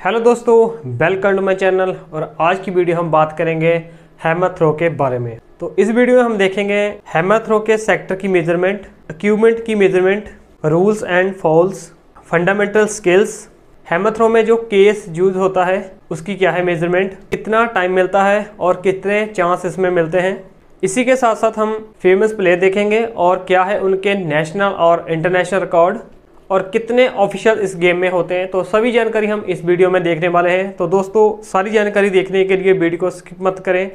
Hello दोस्तों welcome to my channel और आज की वीडियो हम बात करेंगे हैमर थ्रो के बारे में। तो इस वीडियो में हम देखेंगे हैमर थ्रो के सेक्टर की मेज़रमेंट इक्विपमेंट की measurement rules and fouls fundamental skills hammer throw में जो केस यूज़ होता है, उसकी क्या है मेज़रमेंट कितना टाइम मिलता है और कितने चांस इसमें मिलते हैं? इसी के साथ साथ हम फ़ेमस प्लेयर देखेंगे और क्या है उनके नेशनल और इंटरनेशनल रिकॉर्ड और कितने ऑफिशियल इस गेम में होते हैं तो सभी जानकारी हम इस वीडियो में देखने वाले हैं। तो दोस्तों, सारी जानकारी देखने के लिए वीडियो को स्किप मत करें।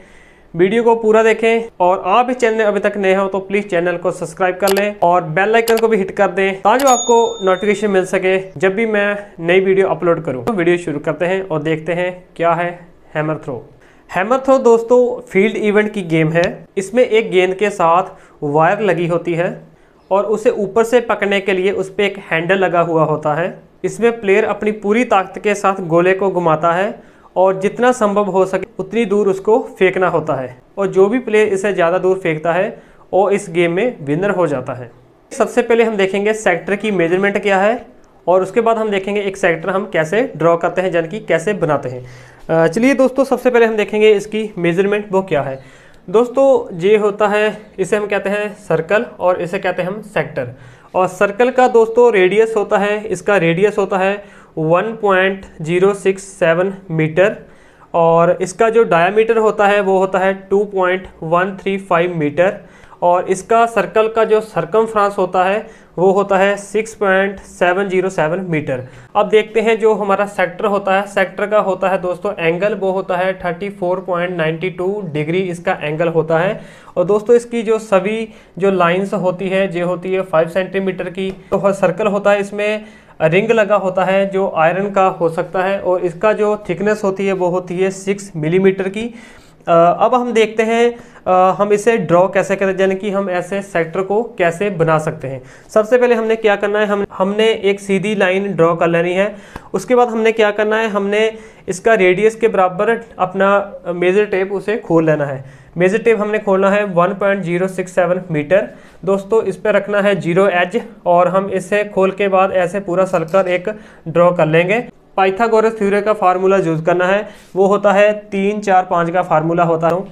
वीडियो को पूरा देखें और आप इस चैनल अभी तक नए हो तो प्लीज़ चैनल को सब्सक्राइब कर लें और बेल आइकन को भी हिट कर दें ताकि आपको नोटिफिकेशन मिल सके जब भी मैं नई वीडियो अपलोड करूँ। तो वीडियो शुरू करते हैं और देखते हैं क्या है हैमर थ्रो हैमर थ्रो दोस्तों फ़ील्ड इवेंट की गेम है। इसमें एक गेंद के साथ वायर लगी होती है। और उसे ऊपर से पकड़ने के लिए उस पर एक हैंडल लगा हुआ होता है। इसमें प्लेयर अपनी पूरी ताकत के साथ गोले को घुमाता है और जितना संभव हो सके उतनी दूर उसको फेंकना होता है और जो भी प्लेयर इसे ज़्यादा दूर फेंकता है, वो इस गेम में विनर हो जाता है। सबसे पहले हम देखेंगे सेक्टर की मेज़रमेंट क्या है और उसके बाद हम देखेंगे एक सेक्टर हम कैसे ड्रॉ करते हैं, यानी कि कैसे बनाते हैं। चलिए दोस्तों, सबसे पहले हम देखेंगे इसकी मेज़रमेंट वो क्या है। दोस्तों, ये होता है, इसे हम कहते हैं सर्कल और इसे कहते हैं हम सेक्टर और सर्कल का दोस्तों रेडियस होता है, इसका रेडियस होता है 1.067 मीटर और इसका जो डायामीटर होता है, वो होता है 2.135 मीटर और इसका सर्कल का जो सरकम होता है वो होता है 6.707 मीटर। अब देखते हैं जो हमारा सेक्टर होता है। सेक्टर का होता है दोस्तों एंगल वो होता है 34.92 डिग्री इसका एंगल होता है। और दोस्तों इसकी जो सभी जो लाइंस होती है, जो होती है 5 सेंटीमीटर की तो सर्कल होता है। इसमें रिंग लगा होता है जो आयरन का हो सकता है। और इसका जो थिकनेस होती है, वो होती है सिक्स मिलीमीटर की। अब हम देखते हैं हम इसे ड्रॉ कैसे करें, यानी कि हम ऐसे सेक्टर को कैसे बना सकते हैं। सबसे पहले हमने क्या करना है, हम, हमने एक सीधी लाइन ड्रॉ कर लेनी है। उसके बाद हमने क्या करना है, हमने इसका रेडियस के बराबर अपना मेजर टेप उसे खोल लेना है। मेजर टेप हमने खोलना है 1.067 मीटर दोस्तों, इस पर रखना है ज़ीरो एज और हम इसे खोल के बाद ऐसे पूरा सर्कल एक ड्रॉ कर लेंगे। पाइथागोरस थ्योरी का फार्मूला यूज़ करना है। वो होता है तीन, चार, पाँच का फार्मूला होता है।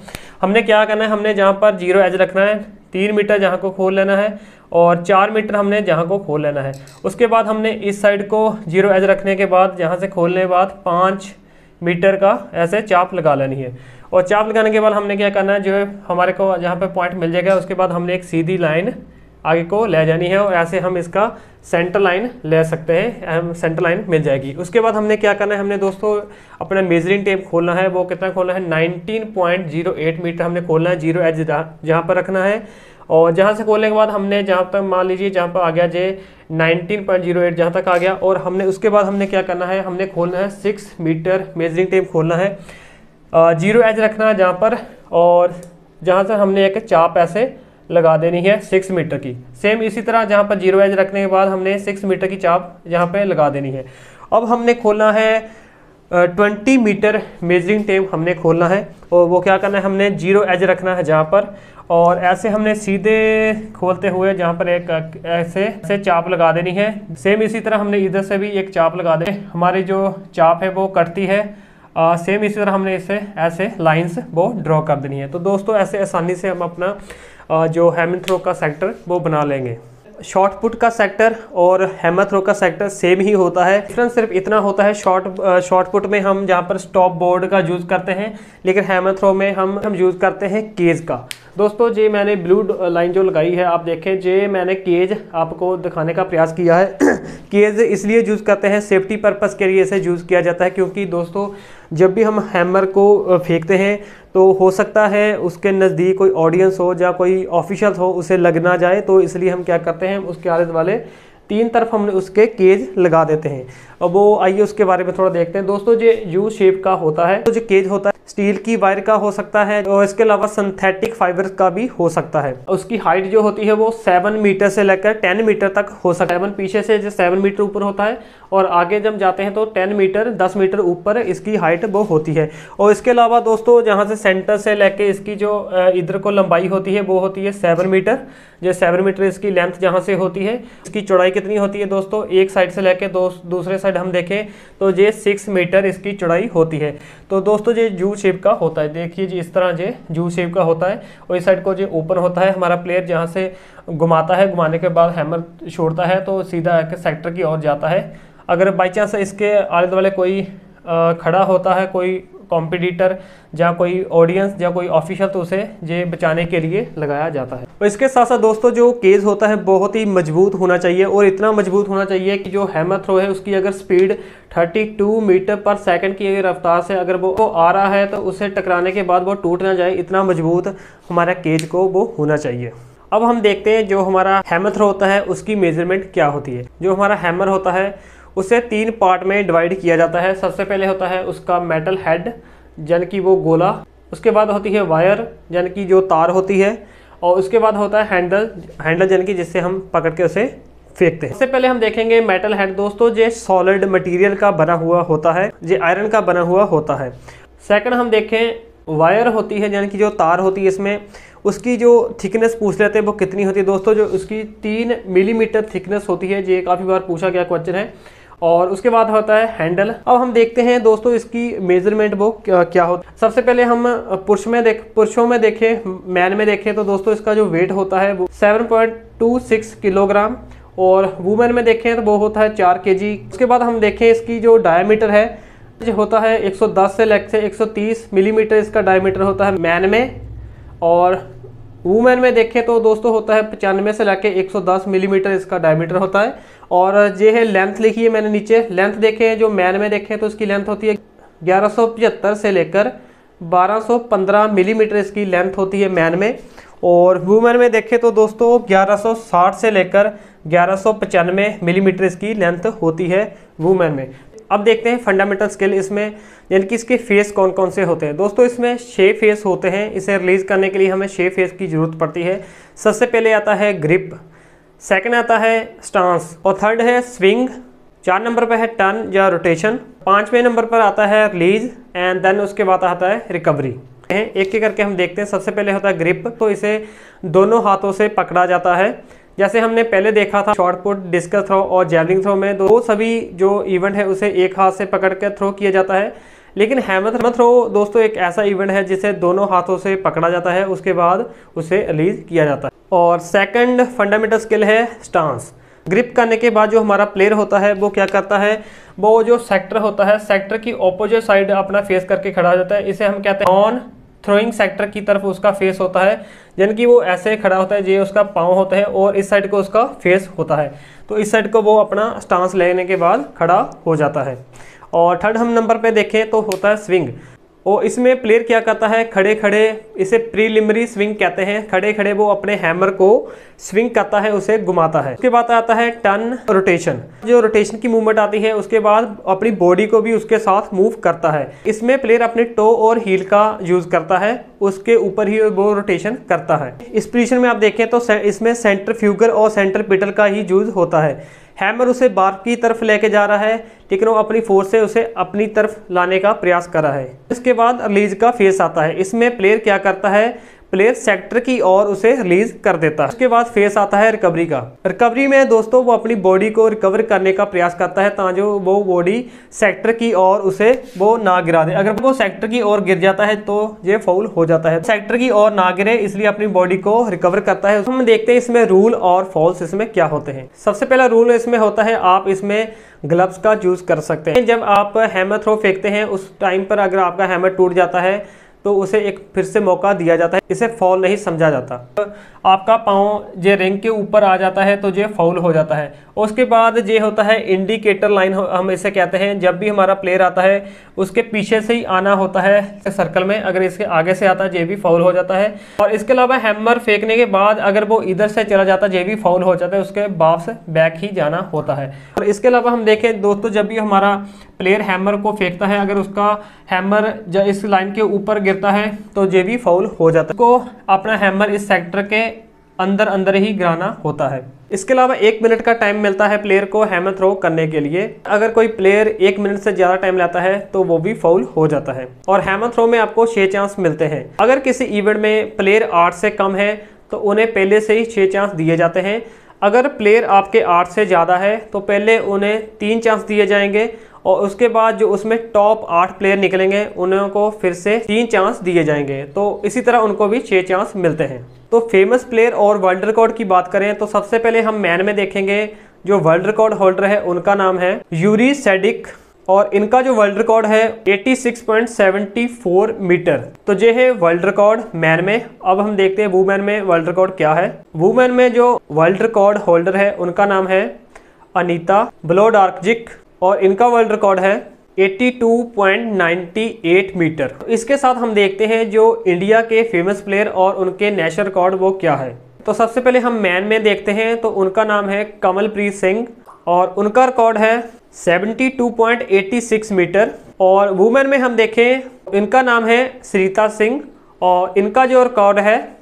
हमने क्या करना है? हमने जहाँ पर ज़ीरो एज रखना है, तीन मीटर जहाँ को खोल लेना है और चार मीटर हमने जहाँ को खोल लेना है। उसके बाद हमने इस साइड को ज़ीरो एज रखने के बाद, जहाँ से खोलने के बाद पाँच मीटर का ऐसे चाप लगा लेनी है। और चाप लगाने के बाद हमने क्या करना है? जो हमारे को जहाँ पे पॉइंट मिल जाएगा, उसके बाद हमने एक सीधी लाइन आगे को ले जानी है और ऐसे हम इसका सेंटर लाइन ले सकते हैं हम सेंटर लाइन मिल जाएगी। उसके बाद हमने क्या करना है, हमने दोस्तों अपना मेजरिंग टेप खोलना है, वो कितना खोलना है 19.08 मीटर हमने खोलना है ज़ीरो एज जहाँ पर रखना है। और जहाँ से खोलने के बाद हमने जहाँ तक मान लीजिए जहाँ पर आ गया जे 19.08 जहाँ तक आ गया। और हमने, उसके बाद हमने क्या करना है, हमने खोलना है सिक्स मीटर मेजरिंग टेप खोलना है। ज़ीरो एज रखना है जहाँ पर, और जहाँ से हमने एक चाप ऐसे लगा देनी है सिक्स मीटर की। सेम इसी तरह जहाँ पर ज़ीरो एज रखने के बाद हमने सिक्स मीटर की चाप यहाँ पे लगा देनी है। अब हमने खोलना है ट्वेंटी मीटर मेजरिंग टेप हमने खोलना है और वो क्या करना है हमने ज़ीरो एज रखना है जहाँ पर और ऐसे हमने सीधे खोलते हुए जहाँ पर एक ऐसे ऐसे चाप लगा देनी है। सेम इसी तरह हमने इधर से भी एक चाप लगा दे हमारी जो चाप है वो कटती है। आ, सेम इसी तरह हमने इसे ऐसे लाइंस वो ड्रॉ कर देनी है। तो दोस्तों ऐसे आसानी से हम अपना जो हेमन थ्रो का सेक्टर वो बना लेंगे। शॉर्ट पुट का सेक्टर और हेमर थ्रो का सेक्टर सेम ही होता है। डिफरेंस सिर्फ़ इतना होता है शॉर्ट शॉर्ट पुट में हम जहाँ पर स्टॉप बोर्ड का यूज़ करते हैं, लेकिन हेमर थ्रो में हम हम यूज़ करते हैं केज का। दोस्तों, जे मैंने ब्लू लाइन जो लगाई है, आप देखें, जे मैंने केज आपको दिखाने का प्रयास किया है। केज इसलिए यूज़ करते हैं सेफ्टी पर्पज़ के लिए इसे यूज़ किया जाता है, क्योंकि दोस्तों, जब भी हम हैमर को फेंकते हैं तो हो सकता है उसके नज़दीक कोई ऑडियंस हो या कोई ऑफिशल हो, उसे लग ना जाए तो इसलिए हम क्या करते हैं उसके आदत वाले तीन तरफ़ हमने उसके केज लगा देते हैं। अब वो आइए उसके बारे में थोड़ा देखते हैं। दोस्तों जो यू शेप का होता है। तो जो केज होता है स्टील की वायर का हो सकता है और इसके अलावा सिंथेटिक फाइबर का भी हो सकता है। उसकी हाइट जो होती है वो सेवन मीटर से लेकर टेन मीटर तक हो सकता है। सेवन पीछे से जो सेवन मीटर ऊपर होता है और आगे जब जाते हैं तो टेन मीटर 10 मीटर ऊपर इसकी हाइट वो होती है। और इसके अलावा दोस्तों, जहाँ से सेंटर से लेके इसकी जो इधर को लंबाई होती है, वो होती है सेवन मीटर जो सेवन मीटर इसकी लेंथ जहाँ से होती है, इसकी चौड़ाई कितनी होती है दोस्तों? एक साइड से लेके दो, दूसरे साइड हम देखें तो ये सिक्स मीटर इसकी चौड़ाई होती है। तो दोस्तों ये जू शेप का होता है। देखिए जी, इस तरह जे, जू शेप का होता है और इस साइड को जो ओपन होता है। हमारा प्लेयर जहाँ से घुमाता है, घुमाने के बाद हैमर छोड़ता है तो सीधा एक सेक्टर की ओर जाता है। अगर बाई चांस इसके आले दुआले कोई खड़ा होता है, कोई कॉम्पिटिटर या कोई ऑडियंस या कोई ऑफिशियल तो उसे ये बचाने के लिए लगाया जाता है। और इसके साथ साथ दोस्तों, जो केज होता है, बहुत ही मज़बूत होना चाहिए और इतना मज़बूत होना चाहिए कि जो हैमर थ्रो है, उसकी अगर स्पीड 32 मीटर पर सेकंड की रफ्तार से अगर वो आ रहा है तो उसे टकराने के बाद वो टूट ना जाए। इतना मज़बूत हमारा केज को वो होना चाहिए। अब हम देखते हैं, जो हमारा हैमर थ्रो होता है, उसकी मेज़रमेंट क्या होती है। जो हमारा हैमर होता है उसे तीन पार्ट में डिवाइड किया जाता है। सबसे पहले होता है उसका मेटल हेड जन की वो गोला। उसके बाद होती है वायर जन की जो तार होती है। और उसके बाद होता है हैंडल हैंडल जन की जिससे हम पकड़ के उसे फेंकते हैं। सबसे पहले हम देखेंगे मेटल हेड दोस्तों जो सॉलिड मटेरियल का बना हुआ होता है। जो आयरन का बना हुआ होता है। सेकंड हम देखें वायर होती है, यानी कि जो तार होती है इसमें। उसकी जो थिकनेस पूछ लेते हैं, वो कितनी होती है दोस्तों? जो उसकी तीन मिलीमीटर थिकनेस होती है। ये काफ़ी बार पूछा गया क्वेश्चन है। और उसके बाद होता है हैंडल। अब हम देखते हैं दोस्तों इसकी मेज़रमेंट वो क्या, होता सबसे पहले हम पुरुष में देख पुरुषों में देखें मैन में देखें तो दोस्तों इसका जो वेट होता है वो 7.26 किलोग्राम और वुमेन में देखें तो वो होता है चार के उसके बाद हम देखें इसकी जो डायमीटर है जो होता है 110 से लेक से 130 मिलीमीटर इसका डायमीटर होता है मैन में और वुमेन में देखें तो दोस्तों होता है पचानवे से लेके 110 मिलीमीटर mm इसका डायमीटर होता है। और ये है लेंथ लिखी है मैंने नीचे। लेंथ देखे, जो मैन में देखें तो इसकी लेंथ होती है ग्यारह से लेकर 1215 मिलीमीटर mm इसकी लेंथ होती है मैन में। और वुमेन में देखें तो दोस्तों 1160 से लेकर ग्यारह सौ मिलीमीटर इसकी लेंथ होती है वुमेन में। अब देखते हैं फंडामेंटल स्किल इसमें, यानी कि इसके फेस कौन कौन से होते हैं। दोस्तों, इसमें छः फेस होते हैं। इसे रिलीज़ करने के लिए हमें छः फेस की ज़रूरत पड़ती है। सबसे पहले आता है ग्रिप सेकंड आता है स्टांस और थर्ड है स्विंग चार नंबर पर है टर्न या रोटेशन पाँचवें नंबर पर आता है रिलीज़ एंड देन उसके बाद आता है रिकवरी एक एक करके हम देखते हैं। सबसे पहले होता है ग्रिप तो इसे दोनों हाथों से पकड़ा जाता है। जैसे हमने पहले देखा था शॉर्ट पुट डिस्कस थ्रो और जैवलिंग थ्रो में दो सभी जो इवेंट है उसे एक हाथ से पकड़ कर थ्रो किया जाता है। लेकिन हैमर थ्रो दोस्तों एक ऐसा इवेंट है जिसे दोनों हाथों से पकड़ा जाता है, उसके बाद उसे रिलीज़ किया जाता है। और सेकंड फंडामेंटल स्किल है स्टांस ग्रिप करने के बाद जो हमारा प्लेयर होता है, वो क्या करता है? वो जो सेक्टर होता है सेक्टर की ऑपोजिट साइड अपना फेस करके खड़ा हो जाता है। इसे हम कहते हैं ऑन थ्रोइंग सेक्टर की तरफ़ उसका फेस होता है, यानी कि वो ऐसे खड़ा होता है, ये उसका पाँव होता है और इस साइड को उसका फेस होता है। तो इस साइड को वो अपना स्टांस लेने के बाद खड़ा हो जाता है। और थर्ड हम नंबर पे देखें तो होता है स्विंग और इसमें प्लेयर क्या करता है? खड़े खड़े इसे प्रीलिमरी स्विंग कहते हैं। खड़े खड़े वो अपने हैमर को स्विंग करता है, उसे घुमाता है। उसके बाद आता है टर्न रोटेशन जो रोटेशन की मूवमेंट आती है, उसके बाद अपनी बॉडी को भी उसके साथ मूव करता है। इसमें प्लेयर अपने टो और हील का यूज़ करता है, उसके ऊपर ही वो रोटेशन करता है। इस पोजिशन में आप देखें तो इसमें सेंटर फ्यूगर और सेंटर पिटल का ही यूज़ होता है। हैमर उसे बार की तरफ़ लेके जा रहा है, लेकिन वो अपनी फोर्स से उसे अपनी तरफ़ लाने का प्रयास कर रहा है। इसके बाद रिलीज़ का फेस आता है। इसमें प्लेयर क्या करता है? प्लेयर सेक्टर की ओर उसे रिलीज़ कर देता है। उसके बाद फेस आता है रिकवरी का। रिकवरी में दोस्तों वो अपनी बॉडी को रिकवर करने का प्रयास करता है ताकि वो बॉडी सेक्टर की ओर उसे वो ना गिरा दे। अगर वो सेक्टर की ओर गिर जाता है तो ये फाउल हो जाता है। सेक्टर की ओर ना गिरे इसलिए अपनी बॉडी को रिकवर करता है। हम देखते हैं इसमें रूल और फॉल्स इसमें क्या होते हैं। सबसे पहला रूल इसमें होता है आप इसमें ग्लव्स का यूज़ कर सकते हैं। जब आप हैमर थ्रो फेंकते हैं, उस टाइम पर अगर आपका हैमर टूट जाता है तो उसे एक फिर से मौका दिया जाता है। इसे फॉल नहीं समझा जाता। तो आपका पाँव जे रिंग के ऊपर आ जाता है तो ये फाउल हो जाता है। उसके बाद ये होता है इंडिकेटर लाइन हम इसे कहते हैं। जब भी हमारा प्लेयर आता है, उसके पीछे से ही आना होता है सर्कल में। अगर इसके आगे से आता है ये भी फाउल हो जाता है। और इसके अलावा हैमर फेंकने के बाद अगर वो इधर से चला जाता है ये भी फाउल हो जाता है, उसके वापस बैक ही जाना होता है। और इसके अलावा हम देखें, दोस्तों, जब भी हमारा प्लेयर हैमर को फेंकता है, अगर उसका हैमर इस लाइन के ऊपर गिरता है तो ये भी फाउल हो जाता है। को अपना हैमर इस सेक्टर के अंदर अंदर ही गिराना होता है। इसके अलावा एक मिनट का टाइम मिलता है प्लेयर को हैमर थ्रो करने के लिए। अगर कोई प्लेयर एक मिनट से ज़्यादा टाइम लाता है तो वो भी फाउल हो जाता है। और हैमर थ्रो में आपको छः चांस मिलते हैं। अगर किसी इवेंट में प्लेयर आठ से कम है तो उन्हें पहले से ही छः चांस दिए जाते हैं। अगर प्लेयर आपके आठ से ज़्यादा है तो पहले उन्हें तीन चांस दिए जाएँगे। और उसके बाद जो उसमें टॉप आठ प्लेयर निकलेंगे, उन्हों को फिर से तीन चांस दिए जाएँगे। तो इसी तरह उनको भी छः चांस मिलते हैं। तो फ़ेमस प्लेयर और वर्ल्ड रिकॉर्ड की बात करें तो सबसे पहले हम मैन में देखेंगे जो वर्ल्ड रिकॉर्ड होल्डर है, उनका नाम है यूरी सेडिक और इनका जो वर्ल्ड रिकॉर्ड है 86.74 मीटर तो ये है वर्ल्ड रिकॉर्ड मैन में। अब हम देखते हैं वुमेन में वर्ल्ड रिकॉर्ड क्या है। वुमेन में जो वर्ल्ड रिकॉर्ड होल्डर है, उनका नाम है अनीता ब्लोडार्कजिक और इनका वर्ल्ड रिकॉर्ड है 82.98 मीटर इसके साथ हम देखते हैं जो इंडिया के फ़ेमस प्लेयर और उनके नेशनल रिकॉर्ड वो क्या है। तो सबसे पहले हम मैन में देखते हैं तो उनका नाम है कमलप्रीत सिंह और उनका रिकॉर्ड है 72.86 मीटर और वुमेन में हम देखें, इनका नाम है सरिता सिंह और इनका जो रिकॉर्ड है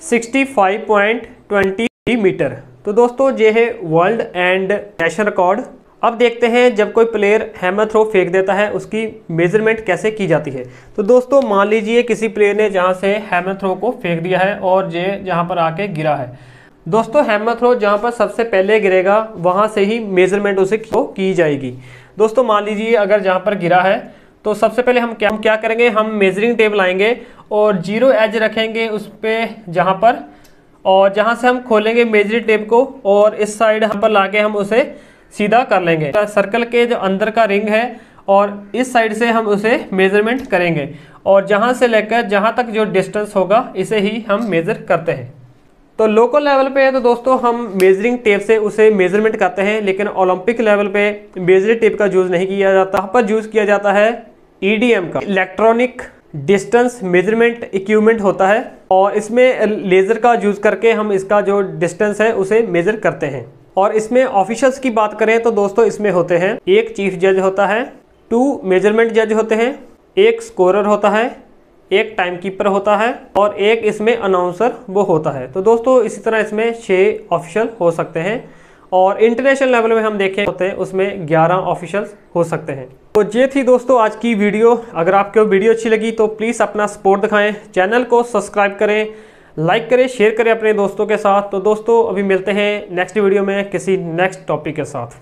65.20 मीटर तो दोस्तों, ये है वर्ल्ड एंड नेशनल रिकॉर्ड अब देखते हैं जब कोई प्लेयर हैमर थ्रो फेंक देता है, उसकी मेज़रमेंट कैसे की जाती है। तो दोस्तों, मान लीजिए किसी प्लेयर ने जहाँ से हैमर थ्रो को फेंक दिया है और ये जहाँ पर आके गिरा है। दोस्तों हैमर थ्रो जहाँ पर सबसे पहले गिरेगा, वहाँ से ही मेज़रमेंट उसे की जाएगी। दोस्तों, मान लीजिए अगर जहाँ पर गिरा है तो सबसे पहले हम क्या हम क्या करेंगे? हम मेजरिंग टेप लाएँगे और ज़ीरो एज रखेंगे उस पर जहाँ पर और जहाँ से हम खोलेंगे मेजरिंग टेप को और इस साइड हम पर लाके हम उसे सीधा कर लेंगे। सर्कल के जो अंदर का रिंग है और इस साइड से हम उसे मेज़रमेंट करेंगे। और जहाँ से लेकर जहाँ तक जो डिस्टेंस होगा, इसे ही हम मेज़र करते हैं। तो लोकल लेवल पे है तो दोस्तों हम मेजरिंग टेप से उसे मेज़रमेंट करते हैं, लेकिन ओलंपिक लेवल पे मेजरिंग टेप का यूज़ नहीं किया जाता। पर यूज़ किया जाता है ईडीएम का। इलेक्ट्रॉनिक डिस्टेंस मेज़रमेंट इक्विपमेंट होता है और इसमें लेज़र का यूज़ करके हम इसका जो डिस्टेंस है उसे मेज़र करते हैं। और इसमें ऑफिशल्स की बात करें तो दोस्तों इसमें होते हैं, एक चीफ जज होता है टू मेज़रमेंट जज होते हैं, एक स्कोरर होता है, एक टाइम कीपर होता है और एक इसमें अनाउंसर वो होता है। तो दोस्तों इसी तरह इसमें छः ऑफिशियल हो सकते हैं और इंटरनेशनल लेवल में हम देखें होते हैं उसमें 11 ऑफिशियल्स हो सकते हैं। तो ये थी दोस्तों आज की वीडियो। अगर आपको वीडियो अच्छी लगी तो प्लीज़ अपना सपोर्ट दिखाएँ। चैनल को सब्सक्राइब करें लाइक करें शेयर करें अपने दोस्तों के साथ। तो दोस्तों, अभी मिलते हैं नेक्स्ट वीडियो में किसी नेक्स्ट टॉपिक के साथ।